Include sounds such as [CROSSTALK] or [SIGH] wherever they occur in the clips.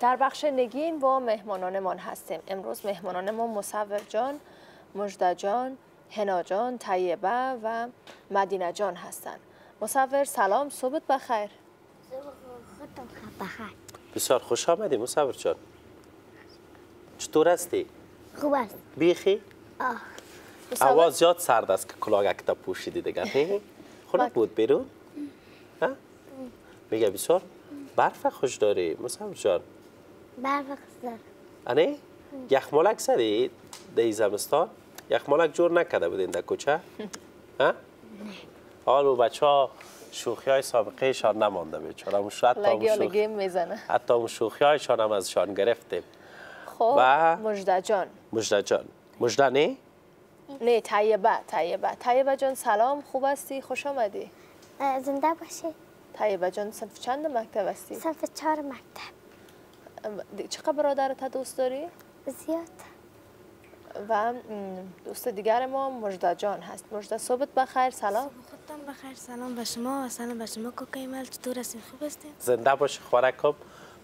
در بخش نگین با مهمانانمان هستیم. امروز مهمانان ما مصور جان مجده جان هنا جان طیبه و مدینه جان هستند مصور سلام صبح بخیر. بخیر بسیار خوش آمدی مصور جان. چطور هستی؟ خوب است. بیخی؟ آه. هوا زیاد سرد است که کلاگک تا پوشیدی دیگه. نه؟ خونه بود بیرون؟ ها؟ میگه بسیار. برف خوش داری مصور جان. برف خسته انه؟ یخمالک زدی دی زمستان؟ یخمالک جور نکده بودین در کوچه؟ ها؟ حال بچه ها شوخی های سابقه شان نمانده بیچاره اون شو- حتی اون لگی شوخی لگی می‌زنه. حتی اون شوخی هایشان هم ازشان گرفتیم. خب و- مجده جان. مجده جان. مجده نه؟ نه طیبه طیبه. طیبه جان سلام خوب هستی؟ خوش آمدی؟ زنده باشه طیبه جان صنف چند مکتب هستی؟ صنف چهار مکتب. چقدر برادرت دوست داری؟ زیاد. و دوست دیگر ما مجده جان هست. مجده صبحت بخیر سلام. خودتان بخیر سلام به شما و سلام به شما کوکای مل. چطور هستین؟ خوب هستین؟ زنده باش خوراکم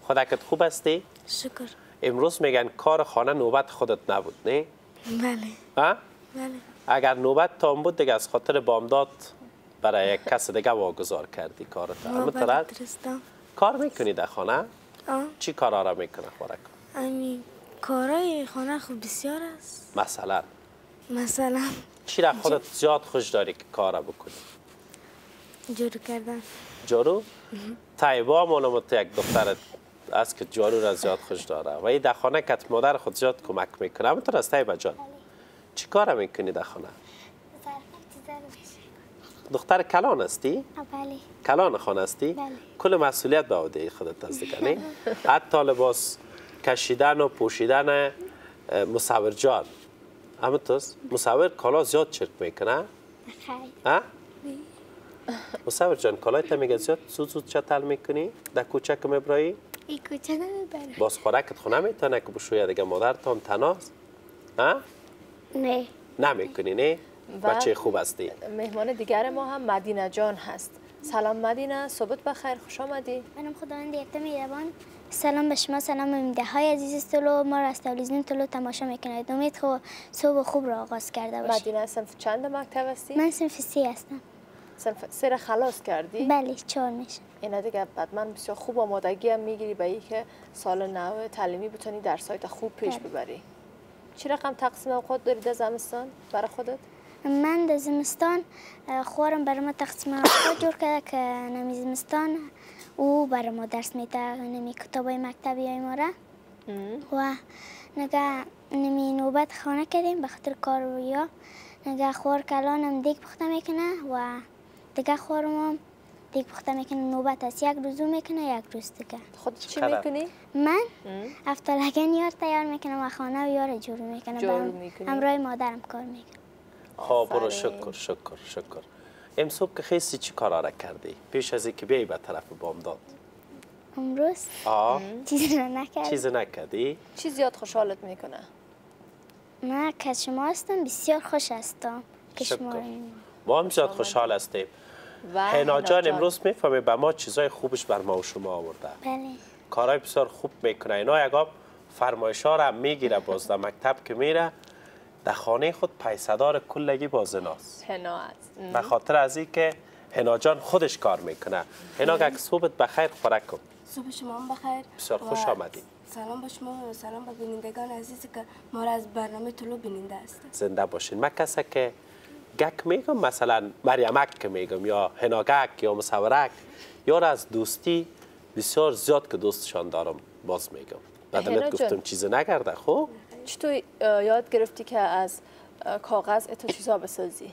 خودکت خوب هستی؟ شکر. امروز میگن کار خانه نوبت خودت نبود نه؟ بله. ها؟ بله. اگر نوبت تام بود دیگه از خاطر بامداد برای یک کس دیگه واگذار کردی کارت. ما اما بله کار می‌کنی در خانه؟ چی کارا را می‌کنه خوراک؟ امی کارای خانه خوب بسیار است. مثلا؟ مثلا. چی را خودت زیاد خوش داری که کارا بکنی؟ جورو کردن. جارو؟ طیبا معلومه تو یک دختر است که جارو را زیاد خوش داره. و این در خانه کت مادر خود زیاد کمک می‌کنه. اما تو از طیبا جان. چی کار می‌کنی در خانه؟ دختر کلان هستی؟ بله. کلان خانه هستی؟ بله. کل مسئولیت به عهده خودت دیگه نه [LAUGHS] حتی لباس کشیدن و پوشیدن مصور جان. اما تو مصور کالا زیاد چرک می‌کنه؟ ها مصور جان کالای تا میگه زیاد زود زود چتل می‌کنی؟ در کوچک مبرایی؟ این کوچه نمی‌بره باز خوراکت خونه می‌تونه که بشویه دیگه مادرتان تناس. ها نه. نمی‌کنی نه؟ بچه خوب هستی. مهمان دیگر ما هم مدینه جان هست. سلام مدینه صبحت بخیر خوش آمدی؟ منم خداوند یکتا میربان سلام به شما سلام به میده های عزیز تلو. ما را از تلویزیون تلو تماشا می‌کنید. امید خو صبح خوب را آغاز کرده باشید مدینه صنف چند مکتب هستی؟ من صنف سی هستم. صنف سر خلاص کردی؟ بله چهار میشه. اینا دیگه بعد من بسیار خوب آمادگی هم می‌گیری به این که سال نو تعلیمی بتونی در سایت خوب پیش بله. ببری. چی رقم تقسیم اوقات داری در زمستان برای خودت؟ من در زمستان اه، خورم برای ما تقسیم اوقات جور کرده که نمی زمستان او برای ما درس میده نمی کتابای مکتبی های ما را. و نگه نمی نوبت خانه کردیم به خاطر کار و یا. نگه خور کلانم دیگ پخته می‌کنه و دیگه خورم هم دیگ پخته می‌کنه نوبت است. یک روزو می‌کنه یک روز دیگه. خودت چی؟ می‌کنی؟ من؟ افتالگن یار تیار می‌کنم و خانه و یار جور می‌کنم جور برام- می‌کنی؟ همراه مادرم کار می‌کنم خب برو. شکر شکر شکر. ام صبح که خیستی چی کارا را کردی؟ پیش از اینکه بیای به طرف بامداد. امروز؟ آه. چیزی رو نکرد چیز نکردی؟ چی زیاد خوشحالت می‌کنه. من که شما هستم بسیار خوش هستم. که شما. ما هم زیاد خوشحال هستیم. حنا جان. امروز می‌فهمه به ما چیزای خوبش بر ما و شما آورده. بله. کارهای بسیار خوب می‌کنه. اینا یکاب فرمایش ها را می‌گیره باز در مکتب که میره در خانه خود پیسدار کلگی بازناست حنا است. به خاطر از این که حنا جان خودش کار می‌کنه. حنا یک صبحت بخیر خورک کن. صبح شما هم بخیر. بسیار خوش آمدید. سلام به شما و سلام به بینندگان عزیزی که ما را از برنامه طلو بیننده هستند زنده باشین. من کسی که گک میگم مثلا مریمک که میگم یا هناگک یا مصورک یا از دوستی بسیار زیاد که دوستشان دارم باز میگم. هنا بدنت. گفتم چیزی نگرده خب؟ چطور اه، یاد گرفتی که از کاغذ اتو چیزا بسازی؟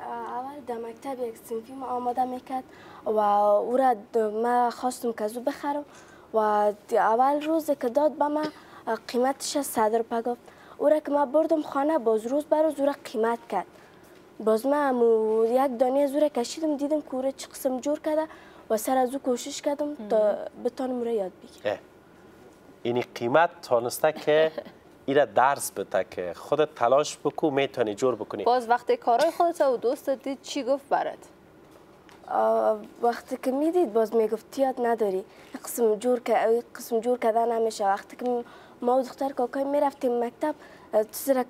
اول در مکتب یک سنفی ما آماده می‌کرد و او را د- ما خواستم که از او بخرم و اول روز که داد به ما قیمتش از صد روپه گفت. او را که ما بردم خانه باز روز بر روز او را قیمت کرد. باز ما یک دانه از او را کشیدم دیدم که او را چه قسم جور کرده و سر از او کوشش کردم تا بتانم او را یاد بگیرم. اینی قیمت تانسته که [LAUGHS] ایره درس بده که خودت تلاش بکو می‌تونی جور بکنی. باز وقتی کارهای خودت و دوستت دید چی گفت برات؟ وقتی که می‌دید باز می‌گفت یاد نداری. قسم جور که قسم جور کردن نمیشه. وقتی که ما و دختر کاکای می‌رفتیم مکتب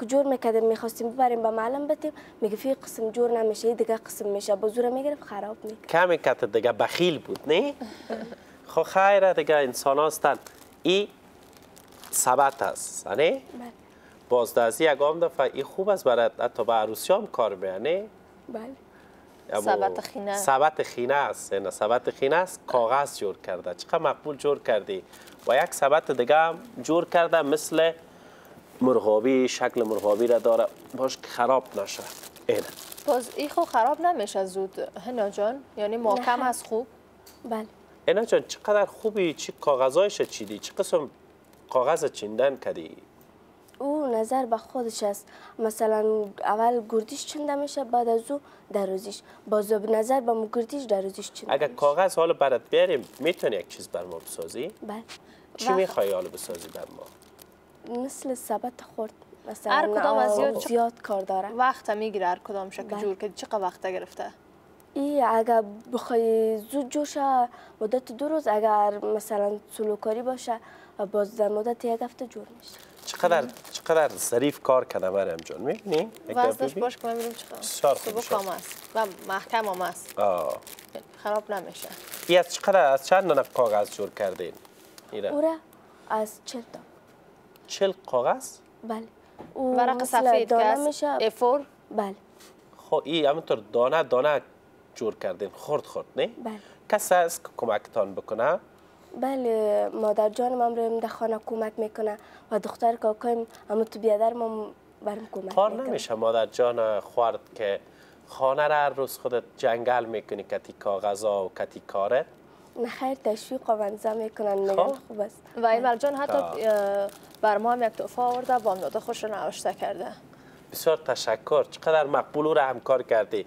که جور می‌کردیم می‌خواستیم ببریم به معلم بتیم می‌گفت این قسم جور نمیشه دیگه قسم میشه. با زور می‌گرفت خراب می‌کرد. کمی کت دیگه بخیل بود نه؟ [LAUGHS] خب خیر دیگه انسان هستن. این ثبت است نه بله. بازدازی یکم دفعه. این خوب است برای حتی به عروسی هم کار میانه بله. اما ثبت خینه. ثبت خینه است نه ثبت خینه است کاغذ جور کرده. چقدر مقبول جور کردی؟ و یک ثبت دیگه هم جور کرده مثل مرغابی شکل مرغابی را داره. باش که خراب نشه. اینه باز این خو خراب نمیشه زود. هنا جان یعنی محکم. هست خوب؟ بله. اینا جان چقدر خوبی؟ چی کاغذایش چیدی؟ چه قسم کاغذ چیندن کردی او نظر به خودش است. مثلا اول گردیش چنده میشه بعد از او دروزیش باز به نظر به مو گردیش دروزیش چنده اگر میشه. کاغذ حالا برات بیاریم می‌تونی یک چیز بر ما بسازی؟ بله. چی وقت. می‌خوای حالا بسازی بر ما؟ مثل ثبت خورد. مثلا هر کدام از زیاد- زیاد کار داره. وقت می‌گیره هر کدام شکل بله. جور که چقدر وقت گرفته. ای اگر بخوای زود جوشه مدت دو روز اگر مثلا سلوکاری باشه باز در مدت یک هفته جور میشه. چقدر چقدر ظریف کار کرده مریم جان؟ می‌بینی؟ وزنش باش که ببینیم چقدر سبک. هم است و محکم هم است. آه. خراب نمیشه. ای از چقدر از چند دانه کاغذ جور کردین؟ او ایره را از چل تا. چل کاغذ؟ بله. ورق سفید که است میشه. افور بله. خب ای همونطور دانه دانه جور کردین. خورد خورد نه؟ بله. کسی هست که کمکتان بکنه؟ بله مادر جانم هم رویم در خانه کمک می‌کنه و دختر کاکایم همون تو بیادر ما برم کمک کار نمیشه مادر جان خورد که خانه را هر روز خودت جنگل می‌کنی کتی کاغذا و کتی کارت نه خیر تشویق و منزه می‌کنن میگن خب. خوب است. و ایمل جان حتی بر ما هم یک تحفه آورده بامداد خوش رو نوشته کرده. بسیار تشکر چقدر مقبول او را همکار کردی.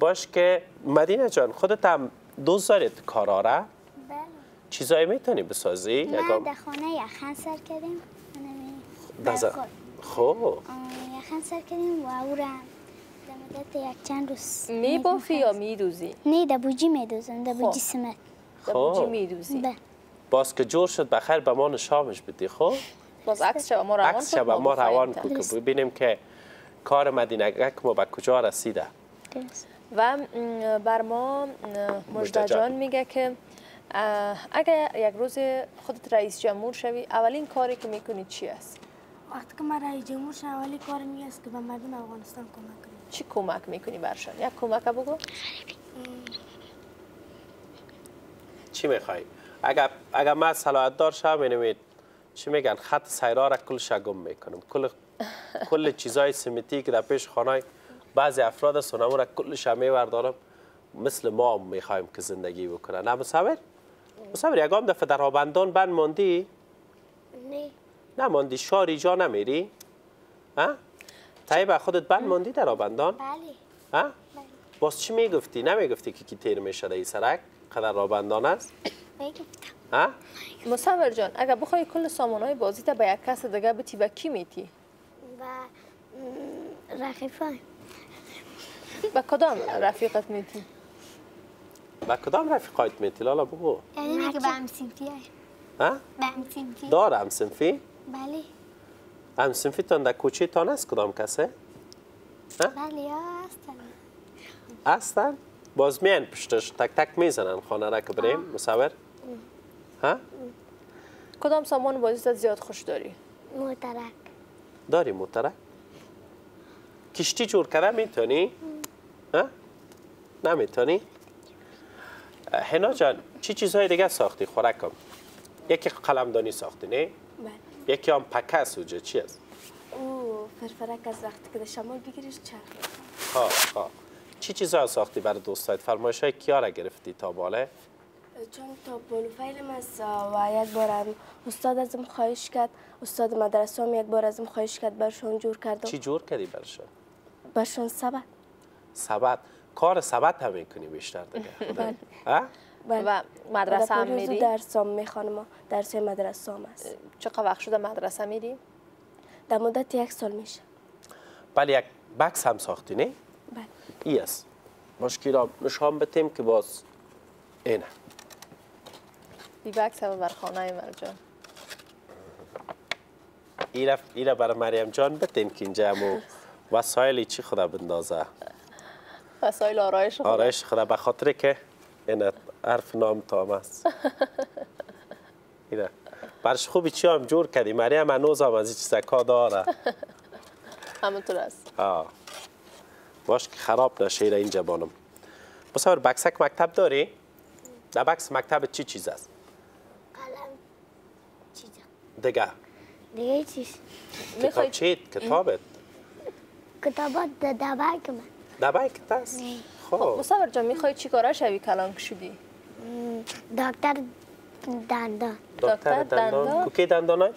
باش که مدینه جان خودت هم دوست دارید کارا را؟ بله چیزایی می‌تونی بسازی؟ ما یکم در خانه یخن سر کردیم. خب. آه، یخن سر کردیم و او را در مدت یک چند روز میبافی یا میدوزی نه در بوجی میدوزم در خب. بوجی سمت. در خب. بوجی میدوزی بله. باز که جور شد بخیر به ما نشامش بدی خب؟ باز عکس شب ما روان عکس کن، شب ما روان. کو که ببینیم که کار مدینه گک ما به کجا رسیده. درست. و بر ما م، مجده جان. جان میگه که اگر یک روز خودت رئیس جمهور شوی اولین کاری که می‌کنی چی است؟ وقتی که من رئیس جمهور شدم اولی کار می است که به مردم افغانستان کمک کنم. چی کمک می‌کنی برشان؟ یک کمک بگو. چی می‌خوای؟ اگر اگر من صلاحیت دار شم اینمید چی میگن؟ خط سیرا را کلش گم می‌کنم. کل کل چیزای سمیتی که در پیش خانه بعضی افراد سونمو را کلش هم میوردارم مثل ما هم می‌خوایم که زندگی بکنن. نه مصور مصور یکام دفعه در آبندان بند ماندی؟ نه. نه ماندی شاری جا نمیری؟ ها تایی به خودت بند ماندی در آبندان؟ بله. ها باز چی می‌گفتی؟ نمی‌گفتی که کی تیر میشه در این سرک؟ قدر رابندان است؟ بگفتم ها مصور جان اگر بخوای کل سامانهای بازی تا به یک کس دیگه بتی و کی میتی؟ و م، رقیبای به کدام رفیقت میتی؟ با کدام رفیقایت میتی؟ لالا بگو. یعنی که به هم های ها؟ به هم سیمتی داره هم سنفی بله. هم سنفی تان در کوچه تان است کدام کسه؟ بله هستن. هستن؟ باز میان پشتش تک تک می‌زنن خانه را که بریم. مصور؟ ها؟ کدام سامان بازی تا زیاد خوش داری؟ محترک داری موتره کشتی جور کرده می‌تونی؟ ها؟ نمی‌تونی؟ هنا جان چی چیزهای دیگه ساختی؟ خوراکم یکی قلمدانی ساختی نه؟ بله. یکی هم پکه است اوجه چی است؟ او فرفرک از وقتی که در شمال بگیریش چرخ. ها ها. چی چیزها ساختی برای دوستایت فرمایش های کیا را گرفتی تا باله چون تا پولوفیلم است و یک بار استاد ازم خواهش کرد. استاد مدرسه هم یک بار ازم خواهش کرد برشون جور کردم چی جور کردی برشان برشون سبت سبت کار سبت هم می‌کنی بیشتر دیگه. [LAUGHS] خدا. ها و مدرسه هم روزو میری؟ درس هم می‌خوانم درس مدرسه هم است چقدر وقت شده مدرسه میری؟ در مدت یک سال میشه. بله یک بکس هم ساختی نه؟ بله. ای است مشکل نشان بتیم که باز اینه بیبک بر خانه مرجان. ایره ایره برای مریم جان بتین که اینجا همو وسایل چی خدا بندازه؟ وسایل آرایش خدا آرایش خدا به خاطر که این حرف نام تام است. ایره برش خوبی چی هم جور کردی؟ مریم هنوز هم از این چیزا کا داره. همونطور است. آه. باش که خراب نشه ایره اینجا بانم. مصور بکسک مکتب داری؟ در بکس مکتب چی چیز است؟ قلم. چیزا. دیگه. دیگه چیز. کتاب چی؟ کتابت؟ کتابات در دبک من. دبای کت است؟ خب. مصور جان می‌خوای چی کاره شوی کلان که شدی دکتر دندان دکتر دندان. کوکی دندانایت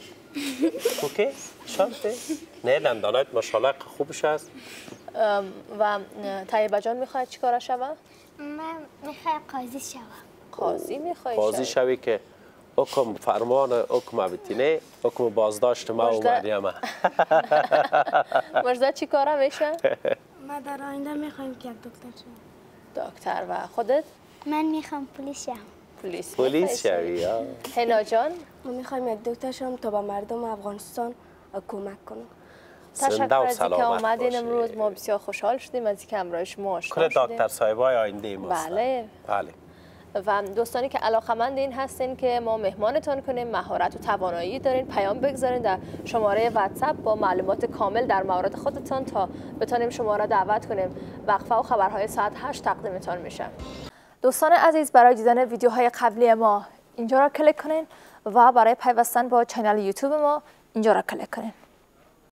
کوکی؟ شانته. نه دندانایت ماشاءالله خوبش است ام، و طیبه جان می‌خواد چی کاره شوه من می‌خوام قاضی شوم. قاضی می‌خوای قاضی شوی که حکم فرمان حکم بتینه حکم بازداشت ما و مجده. مریم مجده چی کاره میشه؟ [LAUGHS] ما در آینده می‌خوایم که یک دکتر شویم دکتر و خودت؟ من می‌خوام پلیس شوم پلیس پلیس شوی. هنا جان. ما می‌خوایم یک دکتر شوم تا به مردم افغانستان کمک کنم. تشکر از اینکه آمدین. امروز. ما بسیار خوشحال شدیم. از اینکه همراه شما آشنا کل شدیم. دکتر صاحبای آینده ما. بله. بله. و دوستانی که علاقمند این هستین که ما مهمانتان کنیم مهارت و توانایی دارین پیام بگذارین در شماره واتساپ با معلومات کامل در مورد خودتان تا بتانیم شما را دعوت کنیم. وقفه و خبرهای ساعت 8 تقدیمتان میشه. دوستان عزیز برای دیدن ویدیوهای قبلی ما اینجا را کلیک کنین و برای پیوستن با channel یوتیوب ما اینجا را کلیک کنین.